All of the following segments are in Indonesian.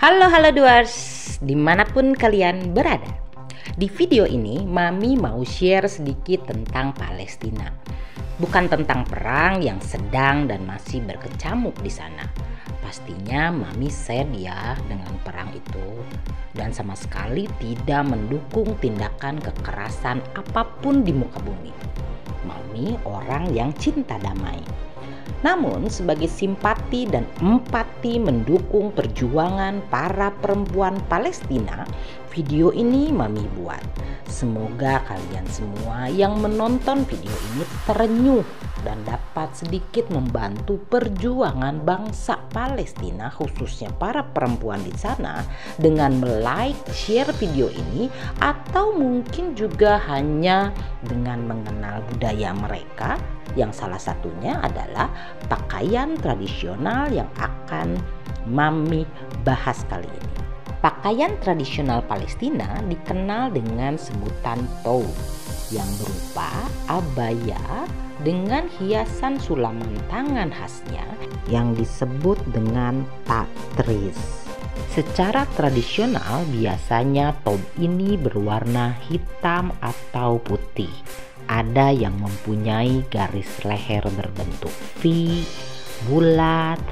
Halo halo duars, di mana pun kalian berada. Di video ini Mami mau share sedikit tentang Palestina. Bukan tentang perang yang sedang dan masih berkecamuk di sana. Pastinya Mami sad ya dengan perang itu dan sama sekali tidak mendukung tindakan kekerasan apa pun di muka bumi. Mami orang yang cinta damai namun, sebagai simpati dan empati mendukung perjuangan para perempuan Palestina, video ini Mami buat. Semoga kalian semua yang menonton video ini terenyuh dan dapat sedikit membantu perjuangan bangsa Palestina khususnya para perempuan di sana dengan like, share video ini atau mungkin juga hanya dengan mengenal budaya mereka yang salah satunya adalah pakaian tradisional yang akan Mami bahas kali ini. Pakaian tradisional Palestina dikenal dengan sebutan toub yang berupa abaya dengan hiasan sulaman tangan khasnya yang disebut dengan tatris. Secara tradisional biasanya tob ini berwarna hitam atau putih ada yang mempunyai garis leher berbentuk V, bulat,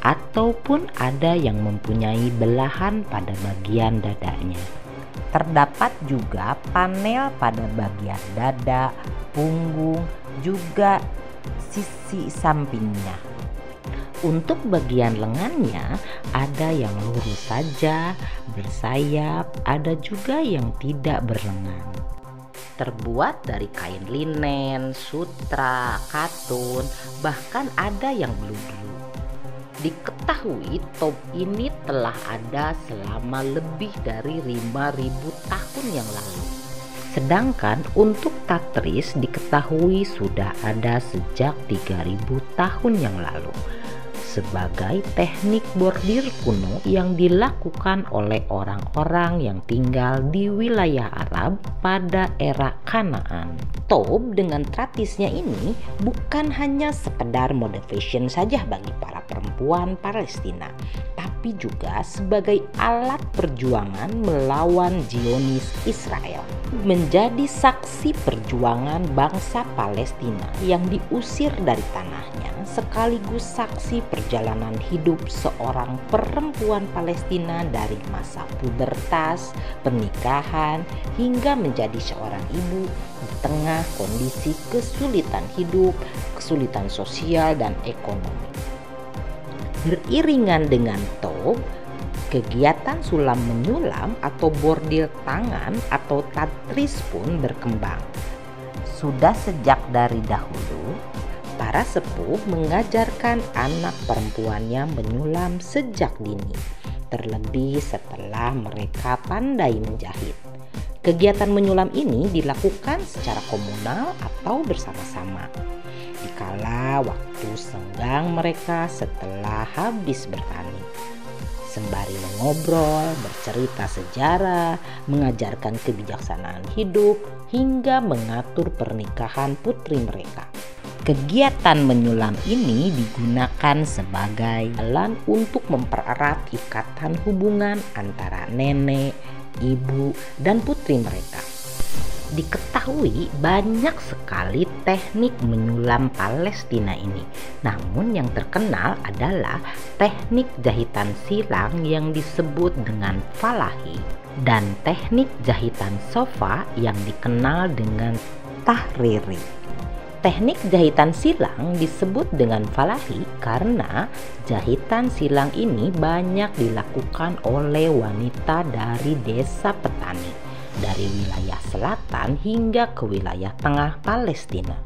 ataupun ada yang mempunyai belahan pada bagian dadanya. Terdapat juga panel pada bagian dada, punggung, juga sisi sampingnya. Untuk bagian lengannya ada yang lurus saja, bersayap, ada juga yang tidak berlengan terbuat dari kain linen, sutra, katun, bahkan ada yang blue Diketahui top ini telah ada selama lebih dari 5000 tahun yang lalu. Sedangkan untuk tatris diketahui sudah ada sejak 3000 tahun yang lalu sebagai teknik bordir kuno yang dilakukan oleh orang-orang yang tinggal di wilayah Arab pada era Kanaan. Tob dengan tratisnya ini bukan hanya sekedar mode fashion saja bagi para perempuan Palestina, tapi juga sebagai alat perjuangan melawan Zionis Israel. Menjadi saksi perjuangan bangsa Palestina yang diusir dari tanahnya sekaligus saksi perjalanan hidup seorang perempuan Palestina dari masa pubertas, pernikahan, hingga menjadi seorang ibu di tengah kondisi kesulitan hidup, kesulitan sosial, dan ekonomi. Beriringan dengan tob, kegiatan sulam menyulam atau bordil tangan atau tatris pun berkembang. Sudah sejak dari dahulu, para sepuh mengajarkan anak perempuannya menyulam sejak dini, terlebih setelah mereka pandai menjahit. Kegiatan menyulam ini dilakukan secara komunal atau bersama-sama. Dikala waktu senggang mereka setelah habis bertani sembari mengobrol, bercerita sejarah, mengajarkan kebijaksanaan hidup, hingga mengatur pernikahan putri mereka. Kegiatan menyulam ini digunakan sebagai jalan untuk mempererat ikatan hubungan antara nenek, ibu, dan putri mereka. Diketahui banyak sekali teknik menyulam Palestina ini. Namun yang terkenal adalah teknik jahitan silang yang disebut dengan falahi dan teknik jahitan sofa yang dikenal dengan tahriri. Teknik jahitan silang disebut dengan falahi karena jahitan silang ini banyak dilakukan oleh wanita dari desa petani dari wilayah selatan hingga ke wilayah tengah Palestina.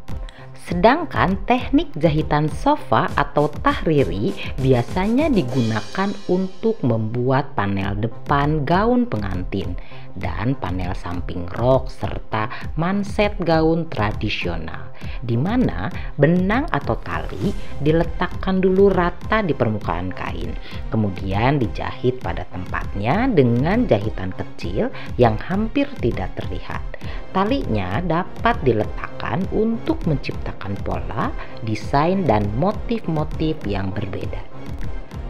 Sedangkan teknik jahitan sofa atau tahriri biasanya digunakan untuk membuat panel depan gaun pengantin dan panel samping rok serta manset gaun tradisional di mana benang atau tali diletakkan dulu rata di permukaan kain kemudian dijahit pada tempatnya dengan jahitan kecil yang hampir tidak terlihat Talinya dapat diletakkan untuk menciptakan pola, desain, dan motif-motif yang berbeda.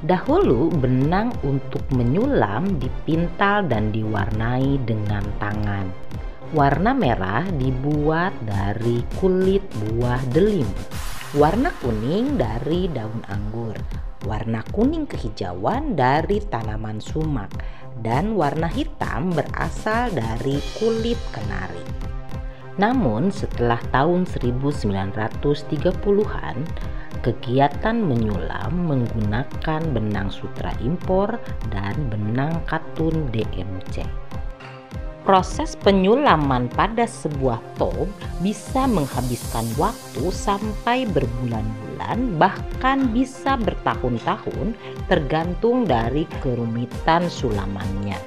Dahulu benang untuk menyulam dipintal dan diwarnai dengan tangan. Warna merah dibuat dari kulit buah delim. Warna kuning dari daun anggur. Warna kuning kehijauan dari tanaman sumak dan warna hitam berasal dari kulit kenari. Namun setelah tahun 1930-an, kegiatan menyulam menggunakan benang sutra impor dan benang katun DMC. Proses penyulaman pada sebuah top bisa menghabiskan waktu sampai berbulan-bulan, bahkan bisa bertahun-tahun, tergantung dari kerumitan sulamannya.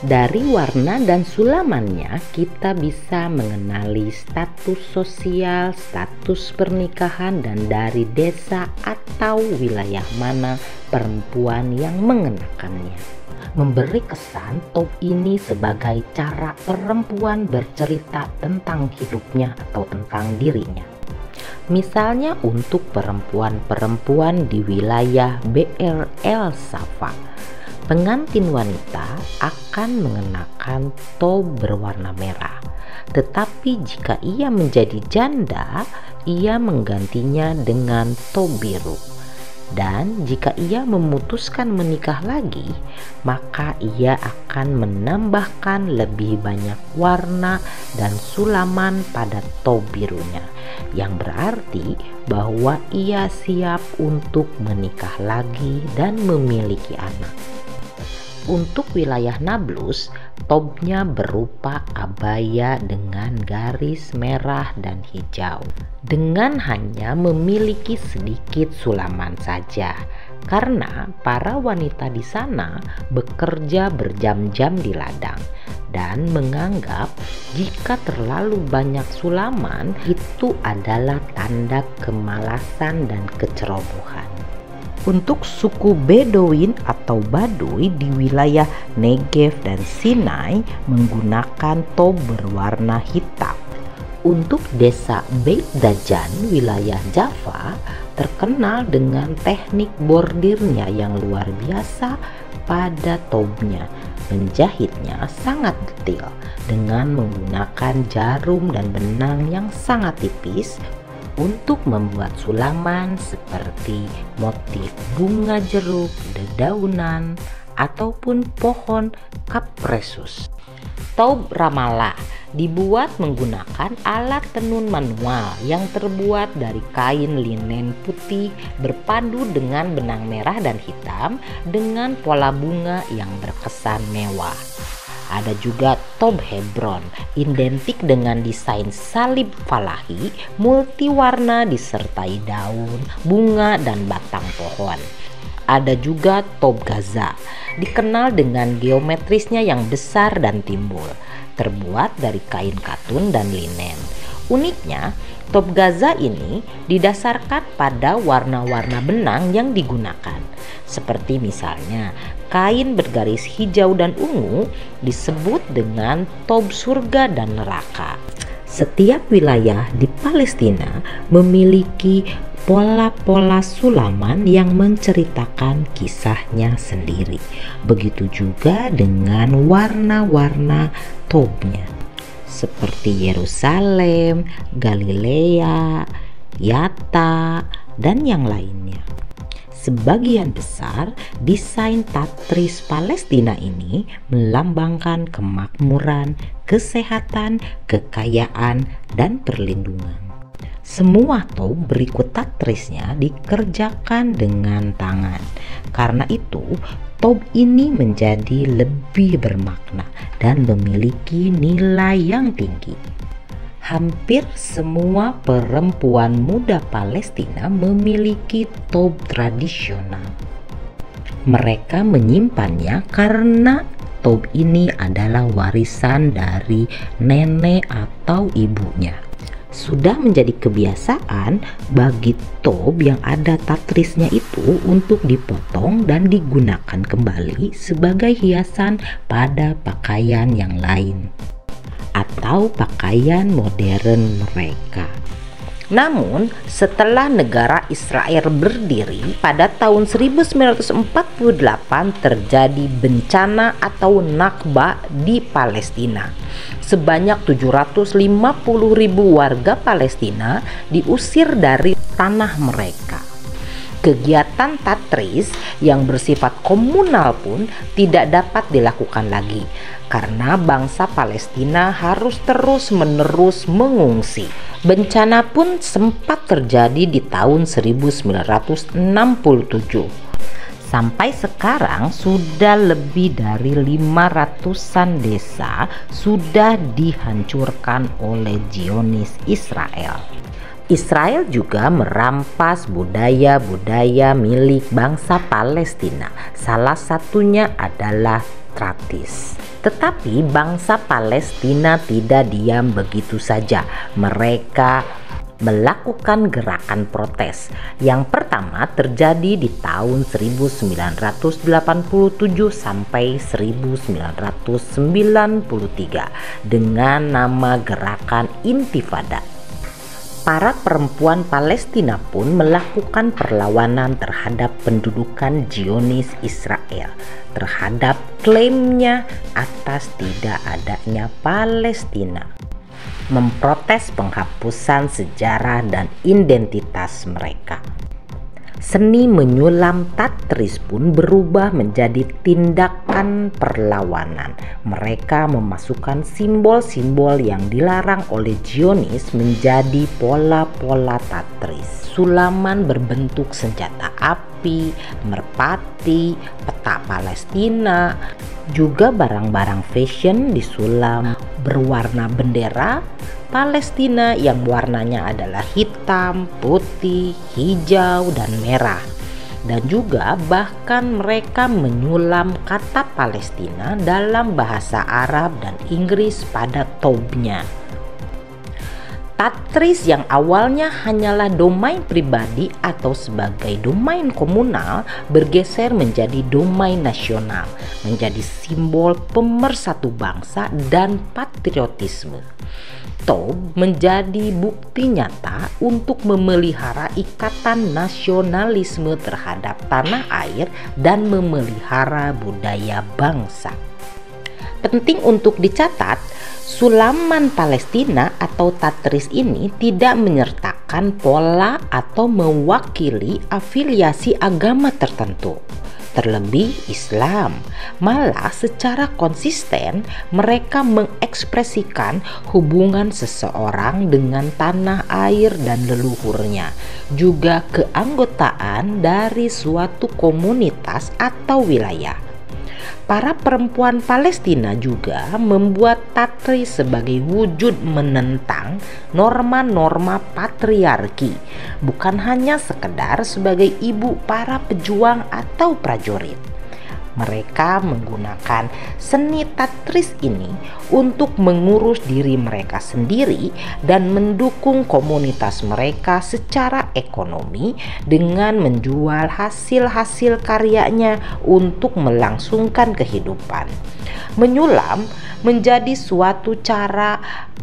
Dari warna dan sulamannya, kita bisa mengenali status sosial, status pernikahan, dan dari desa atau wilayah mana perempuan yang mengenakannya. Memberi kesan top ini sebagai cara perempuan bercerita tentang hidupnya atau tentang dirinya. Misalnya untuk perempuan-perempuan di wilayah BRL Safa pengantin wanita akan mengenakan tob berwarna merah. Tetapi jika ia menjadi janda, ia menggantinya dengan tob biru. Dan jika ia memutuskan menikah lagi, maka ia akan menambahkan lebih banyak warna dan sulaman pada tob birunya, yang berarti bahwa ia siap untuk menikah lagi dan memiliki anak. Untuk wilayah Nablus, topnya berupa abaya dengan garis merah dan hijau. Dengan hanya memiliki sedikit sulaman saja, karena para wanita di sana bekerja berjam-jam di ladang dan menganggap jika terlalu banyak sulaman itu adalah tanda kemalasan dan kecerobohan. Untuk suku Bedouin atau Baduy di wilayah Negev dan Sinai menggunakan tob berwarna hitam. Untuk desa Beit Dajan wilayah Java terkenal dengan teknik bordirnya yang luar biasa pada tobnya. Menjahitnya sangat detail dengan menggunakan jarum dan benang yang sangat tipis untuk membuat sulaman seperti motif bunga jeruk, dedaunan, ataupun pohon kapresus. Taub Ramala dibuat menggunakan alat tenun manual yang terbuat dari kain linen putih berpadu dengan benang merah dan hitam dengan pola bunga yang berkesan mewah. Ada juga Tob Hebron, identik dengan desain salib falahi, multiwarna disertai daun, bunga, dan batang pohon. Ada juga Tob Gaza, dikenal dengan geometrisnya yang besar dan timbul, terbuat dari kain katun dan linen. Uniknya, Top Gaza ini didasarkan pada warna-warna benang yang digunakan. Seperti misalnya kain bergaris hijau dan ungu disebut dengan tob surga dan neraka. Setiap wilayah di Palestina memiliki pola-pola sulaman yang menceritakan kisahnya sendiri. Begitu juga dengan warna-warna tobnya seperti Yerusalem, Galilea, Yata, dan yang lainnya. Sebagian besar desain Tatris Palestina ini melambangkan kemakmuran, kesehatan, kekayaan, dan perlindungan. Semua toh berikut tatrisnya dikerjakan dengan tangan. Karena itu, top ini menjadi lebih bermakna dan memiliki nilai yang tinggi. Hampir semua perempuan muda Palestina memiliki top tradisional. Mereka menyimpannya karena top ini adalah warisan dari nenek atau ibunya sudah menjadi kebiasaan bagi tob yang ada tatrisnya itu untuk dipotong dan digunakan kembali sebagai hiasan pada pakaian yang lain atau pakaian modern mereka. Namun, setelah negara Israel berdiri pada tahun 1948 terjadi bencana atau Nakba di Palestina. Sebanyak 750 ribu warga Palestina diusir dari tanah mereka. Kegiatan tatris yang bersifat komunal pun tidak dapat dilakukan lagi karena bangsa Palestina harus terus-menerus mengungsi. Bencana pun sempat terjadi di tahun 1967. Sampai sekarang sudah lebih dari 500-an desa sudah dihancurkan oleh Zionis Israel. Israel juga merampas budaya-budaya milik bangsa Palestina. Salah satunya adalah tratis. Tetapi bangsa Palestina tidak diam begitu saja. Mereka melakukan gerakan protes. Yang pertama terjadi di tahun 1987 sampai 1993 dengan nama Gerakan Intifada para perempuan Palestina pun melakukan perlawanan terhadap pendudukan Zionis Israel terhadap klaimnya atas tidak adanya Palestina memprotes penghapusan sejarah dan identitas mereka. Seni menyulam tatris pun berubah menjadi tindakan perlawanan. Mereka memasukkan simbol-simbol yang dilarang oleh Zionis menjadi pola-pola tatris. Sulaman berbentuk senjata api, merpati, peta Palestina, juga barang-barang fashion disulam berwarna bendera Palestina yang warnanya adalah hitam, putih, hijau, dan merah. Dan juga bahkan mereka menyulam kata Palestina dalam bahasa Arab dan Inggris pada tobnya. Tatris yang awalnya hanyalah domain pribadi atau sebagai domain komunal bergeser menjadi domain nasional, menjadi simbol pemersatu bangsa dan patriotisme. Tob menjadi bukti nyata untuk memelihara ikatan nasionalisme terhadap tanah air dan memelihara budaya bangsa. Penting untuk dicatat, Sulaman Palestina atau Tatris ini tidak menyertakan pola atau mewakili afiliasi agama tertentu terlebih Islam. Malah secara konsisten mereka mengekspresikan hubungan seseorang dengan tanah air dan leluhurnya, juga keanggotaan dari suatu komunitas atau wilayah para perempuan Palestina juga membuat Tatri sebagai wujud menentang norma-norma patriarki, bukan hanya sekedar sebagai ibu para pejuang atau prajurit. Mereka menggunakan seni tatris ini untuk mengurus diri mereka sendiri dan mendukung komunitas mereka secara ekonomi dengan menjual hasil-hasil karyanya untuk melangsungkan kehidupan. Menyulam menjadi suatu cara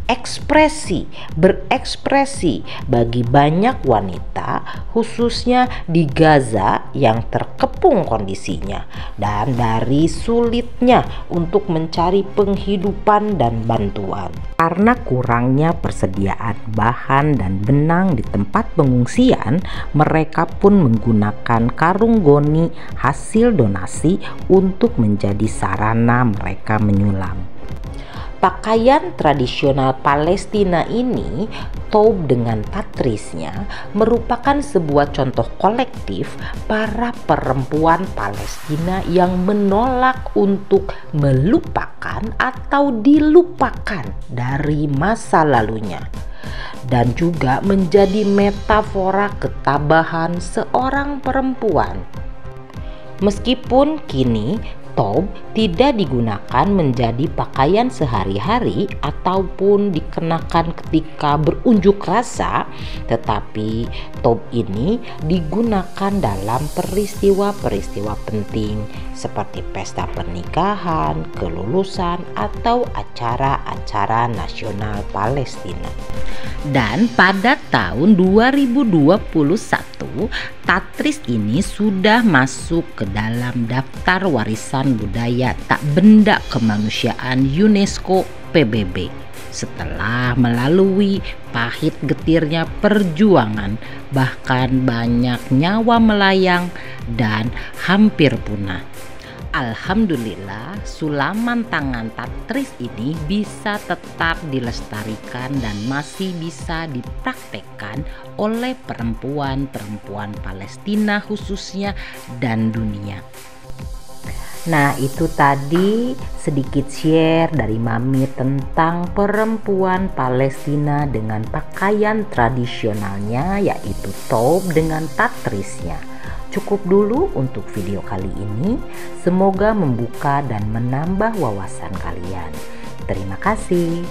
ekspresi, berekspresi bagi banyak wanita, khususnya di Gaza yang terkepung kondisinya, dan dari sulitnya untuk mencari penghidupan dan bantuan. Karena kurangnya persediaan bahan dan benang di tempat pengungsian, mereka pun menggunakan karung goni hasil donasi untuk menjadi sarana mereka menyulam. Pakaian tradisional Palestina ini, taub dengan tatrisnya, merupakan sebuah contoh kolektif para perempuan Palestina yang menolak untuk melupakan atau dilupakan dari masa lalunya dan juga menjadi metafora ketabahan seorang perempuan. Meskipun kini Tob tidak digunakan menjadi pakaian sehari-hari ataupun dikenakan ketika berunjuk rasa, tetapi tob ini digunakan dalam peristiwa-peristiwa penting seperti pesta pernikahan, kelulusan, atau acara-acara nasional Palestina. Dan pada tahun 2021, Tatris ini sudah masuk ke dalam daftar warisan budaya tak benda kemanusiaan UNESCO PBB setelah melalui pahit getirnya perjuangan bahkan banyak nyawa melayang dan hampir punah. Alhamdulillah sulaman tangan Tatris ini bisa tetap dilestarikan dan masih bisa dipraktekkan oleh perempuan-perempuan Palestina khususnya dan dunia. Nah, itu tadi sedikit share dari Mami tentang perempuan Palestina dengan pakaian tradisionalnya yaitu tob dengan tatrisnya. Cukup dulu untuk video kali ini. Semoga membuka dan menambah wawasan kalian. Terima kasih.